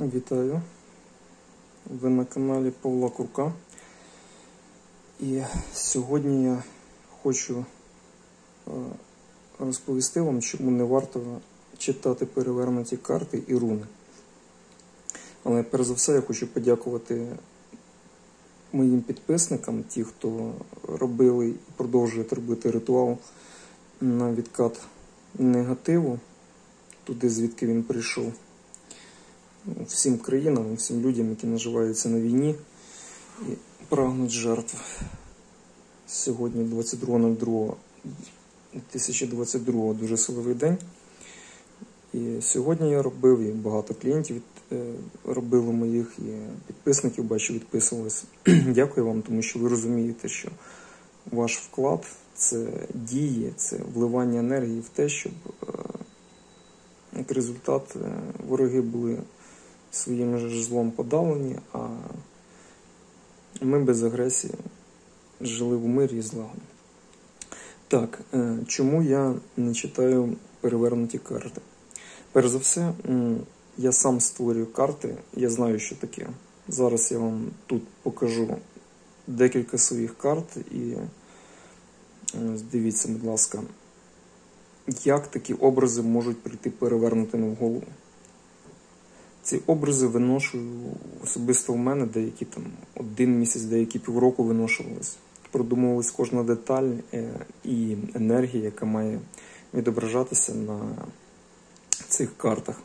Вітаю. Ви на каналі Павла Курка. І сьогодні я хочу е, розповісти вам, чому не варто читати перевернуті карти і руни. Але перш за все я хочу подякувати моїм підписникам, ті, хто робили і продовжують робити ритуал на відкат негативу, туди звідки він прийшов всім країнам, всім людям, які наживаються на війні і прагнуть жертв. Сьогодні 22.02.2022 дуже силовий день. І сьогодні я робив, і багато клієнтів е, робили моїх, і підписників бачу, відписувалися. Дякую вам, тому що ви розумієте, що ваш вклад це дії, це вливання енергії в те, щоб е, як результат е, вороги були своїм же злом подавлені, а ми без агресії жили в мирі і злагоді. Так, е, чому я не читаю перевернуті карти? Перш за все, я сам створюю карти, я знаю, що таке. Зараз я вам тут покажу декілька своїх карт і е, дивіться, будь ласка, як такі образи можуть прийти перевернутими в голову. Ці образи виношую особисто в мене, деякі там один місяць, деякі півроку виношувалися. Продумувалась кожна деталь е, і енергія, яка має відображатися на цих картах.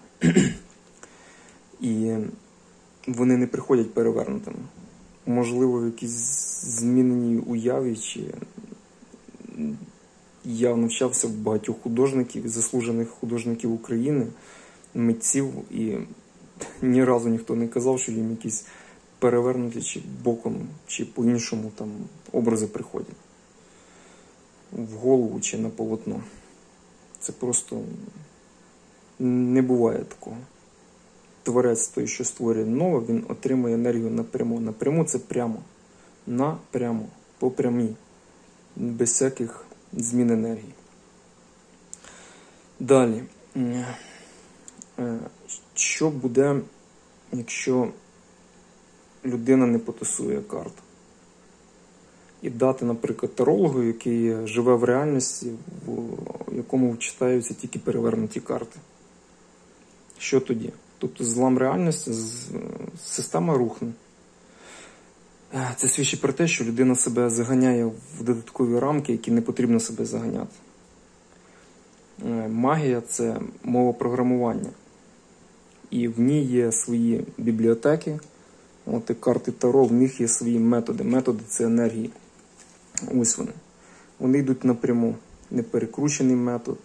І вони не приходять перевернутими. Можливо, в якійсь зміненій уяві, чи я навчався в багатьох художників, заслужених художників України, митців і ні разу ніхто не казав, що їм якісь перевернуті чи боком, чи по-іншому там образи приходять в голову чи на полотно. Це просто не буває такого. Творець той, що створює нове, він отримує енергію напряму. Напряму це прямо. Напряму, по прямій, без всяких змін енергії. Далі. Е, що буде, якщо людина не потасує карту? І дати, наприклад, тарологу, який живе в реальності, в якому читаються тільки перевернуті карти. Що тоді? Тобто злам реальності, система рухне. Е, це свідчить про те, що людина себе заганяє в додаткові рамки, які не потрібно себе заганяти. Е, магія це мова програмування і в ній є свої бібліотеки. От і карти Таро, в них є свої методи. Методи це енергії. Ось вони. Вони йдуть напряму. Не перекручений метод,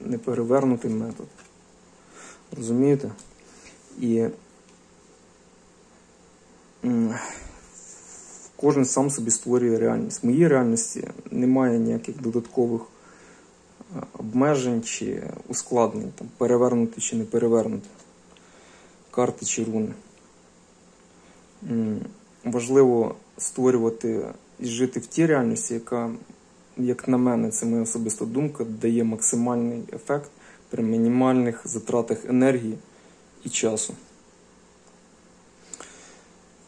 не, перевернутий метод. Розумієте? І кожен сам собі створює реальність. В моїй реальності немає ніяких додаткових обмежень чи ускладнень, там, перевернути чи не перевернути карти чи руни. Важливо створювати і жити в тій реальності, яка, як на мене, це моя особиста думка, дає максимальний ефект при мінімальних затратах енергії і часу.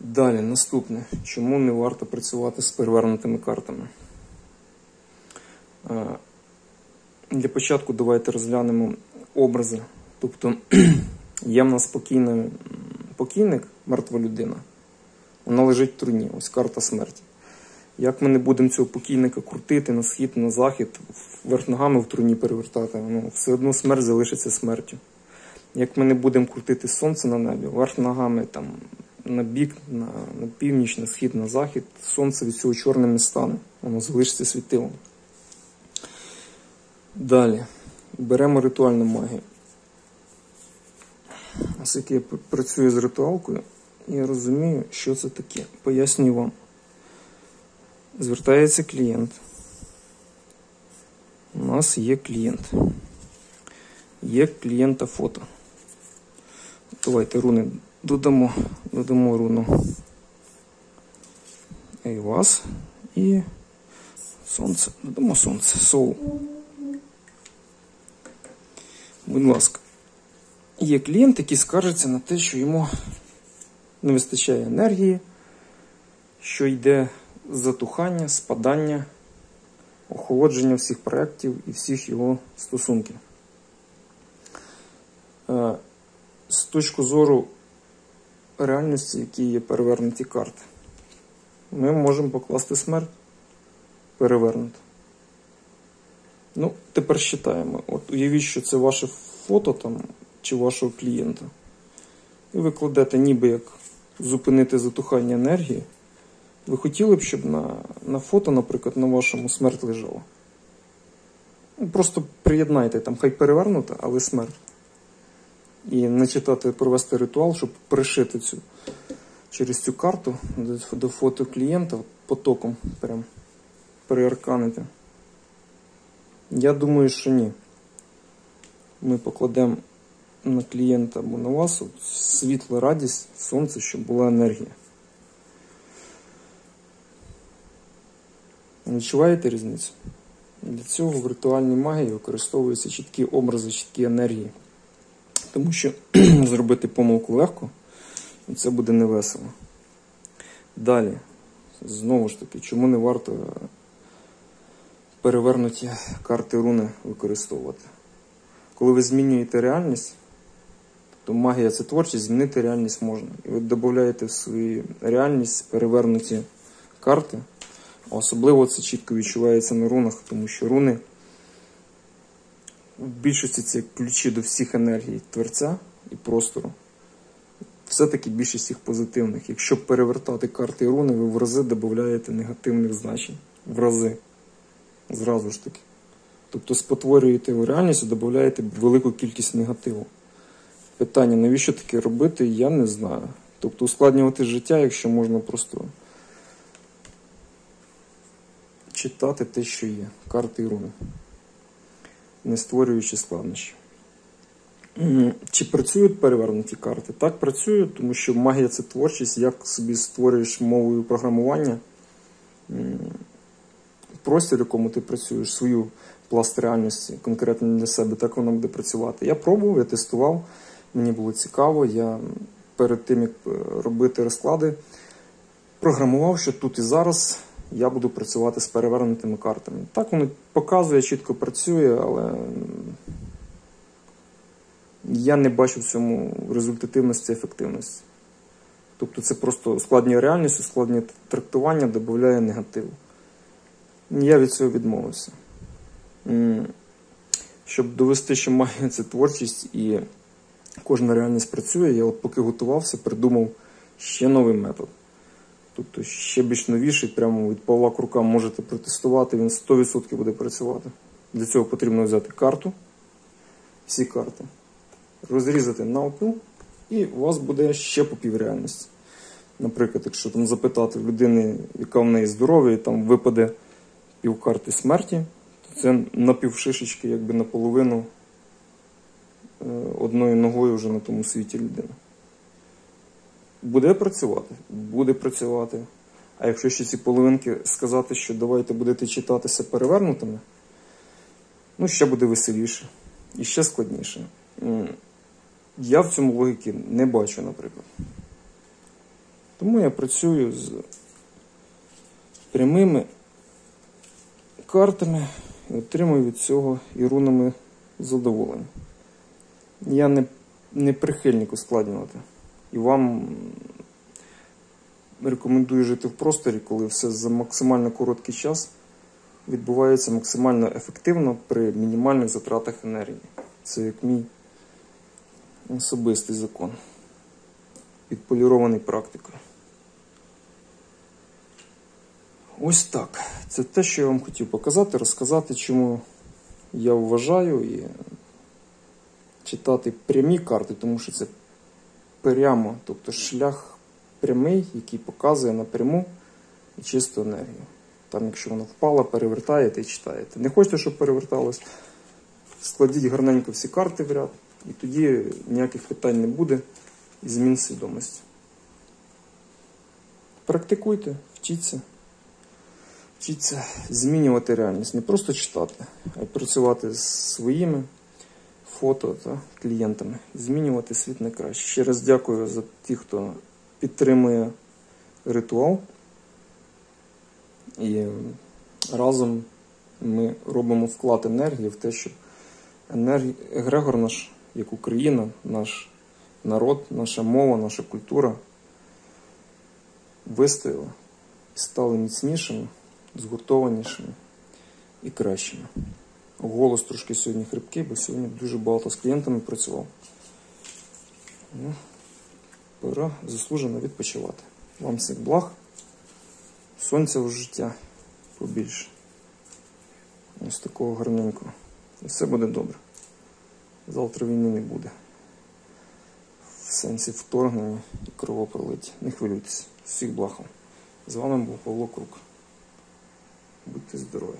Далі, наступне. Чому не варто працювати з перевернутими картами? Для початку давайте розглянемо образи. Тобто Є в нас спокійний покійник, мертва людина. Вона лежить в труні, ось карта смерті. Як ми не будемо цього покійника крутити на схід, на захід, вверх ногами в труні перевертати, ну, все одно смерть залишиться смертю. Як ми не будемо крутити сонце на небі, вверх ногами там, на бік, на на північ, на схід, на захід, сонце від цього чорним не стане, воно залишиться світилом. Далі беремо ритуальну магію оскільки я працюю з ритуалкою, я розумію, що це таке. Пояснюю вам. Звертається клієнт. У нас є клієнт. Є клієнта фото. Давайте руни додамо, додамо руну Ейвас і сонце. Додамо сонце. Соу. Будь ласка. Є клієнт, який скаржиться на те, що йому не вистачає енергії, що йде затухання, спадання, охолодження всіх проєктів і всіх його стосунків. Е, З точки зору реальності, які є перевернуті карти, ми можемо покласти смерть перевернути. Ну, тепер считаємо. От уявіть, що це ваше фото там чи вашого клієнта. І ви кладете ніби як зупинити затухання енергії. Ви хотіли б, щоб на на фото, наприклад, на вашому смерть лежала? Ну, Просто приєднайте там, хай перевернута, але смерть. І начитати, провести ритуал, щоб пришити цю через цю карту до, фото клієнта потоком прям переарканити. Я думаю, що ні. Ми покладемо на клієнта або на вас от, світло, радість, сонце, щоб була енергія. Відчуваєте різницю? Для цього в ритуальній магії використовуються чіткі образи, чіткі енергії. Тому що зробити помилку легко, це буде невесело. Далі, знову ж таки, чому не варто перевернуті карти руни використовувати? Коли ви змінюєте реальність, то магія це творчість, змінити реальність можна. І ви додаєте в свою реальність перевернуті карти. Особливо це чітко відчувається на рунах, тому що руни в більшості це ключі до всіх енергій творця і простору. Все-таки більшість їх позитивних. Якщо перевертати карти руни, ви в рази додаєте негативних значень. В рази. Зразу ж таки. Тобто спотворюєте реальність і додаєте велику кількість негативу. Питання, навіщо таке робити, я не знаю. Тобто ускладнювати життя, якщо можна просто читати те, що є. Карти і руни. Не створюючи складнощі. Чи працюють перевернуті карти? Так працюють, тому що магія це творчість, як собі створюєш мовою програмування. Простір, якому ти працюєш, свою пласт реальності, конкретно для себе, так воно буде працювати. Я пробував, я тестував, мені було цікаво. Я перед тим, як робити розклади, програмував, що тут і зараз я буду працювати з перевернутими картами. Так воно показує, чітко працює, але я не бачу в цьому результативності ефективності. Тобто це просто ускладнює реальність, ускладнює трактування, додає негативу. Я від цього відмовився. Щоб довести, що має це творчість і кожна реальність працює, я от поки готувався, придумав ще новий метод. Тобто ще більш новіший, прямо від Павла Крука можете протестувати, він 100% буде працювати. Для цього потрібно взяти карту, всі карти, розрізати навпіл, і у вас буде ще по півреальності. Наприклад, якщо там запитати людини, яка в неї здоров'я, і там випаде півкарти смерті, то це напівшишечки якби наполовину одною ногою вже на тому світі людина. Буде працювати? Буде працювати. А якщо ще ці половинки сказати, що давайте будете читатися перевернутими, ну ще буде веселіше і ще складніше. Я в цьому логіки не бачу, наприклад. Тому я працюю з прямими картами і отримую від цього і рунами задоволення. Я не, не прихильник ускладнювати. І вам рекомендую жити в просторі, коли все за максимально короткий час відбувається максимально ефективно при мінімальних затратах енергії. Це як мій особистий закон, підполірований практикою. Ось так. Це те, що я вам хотів показати, розказати, чому я вважаю і читати прямі карти, тому що це прямо, тобто шлях прямий, який показує напряму і чисту енергію. Там, якщо вона впала, перевертаєте і читаєте. Не хочете, щоб переверталось, складіть гарненько всі карти в ряд, і тоді ніяких питань не буде і змін свідомості. Практикуйте, вчіться. Вчіться змінювати реальність, не просто читати, а й працювати з своїми фото та клієнтами, змінювати світ на краще. Ще раз дякую за тих, хто підтримує ритуал. І разом ми робимо вклад енергії в те, щоб енергія, Егрегор наш, як Україна, наш народ, наша мова, наша культура вистояла і стали міцнішими, згуртованішими і кращими. Голос трошки сьогодні хрипкий, бо сьогодні дуже багато з клієнтами працював. Ну, пора заслужено відпочивати. Вам всіх благ, сонця в життя побільше. Ось такого гарненького. І все буде добре. Завтра війни не буде. В сенсі вторгнення і кровопролиття. Не хвилюйтесь. Всіх благ. З вами був Павло Крук. Будьте здорові!